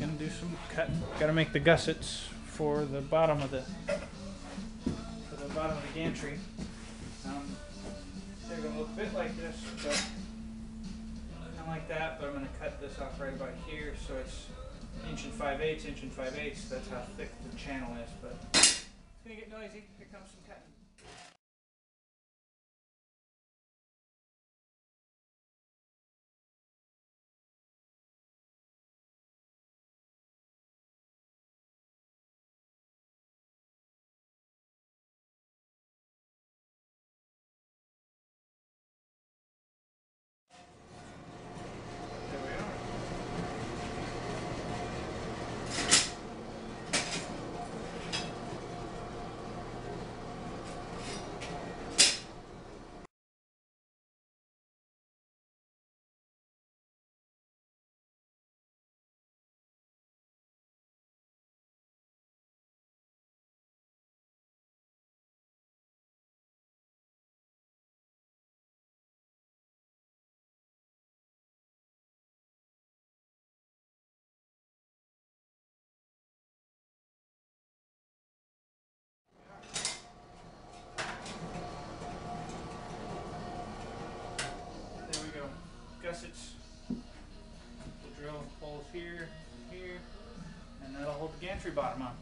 gonna do some cutting. Gotta make the gussets for the bottom of the for the bottom of the gantry. Um, they're gonna look a bit like this, but not like that. But I'm gonna cut this off right about here, so it's inch and five eighths, inch and five eighths. That's how thick the channel is. But it's gonna get noisy. Here comes some cutting. We'll drill holes here, here, and that'll hold the gantry bottom on.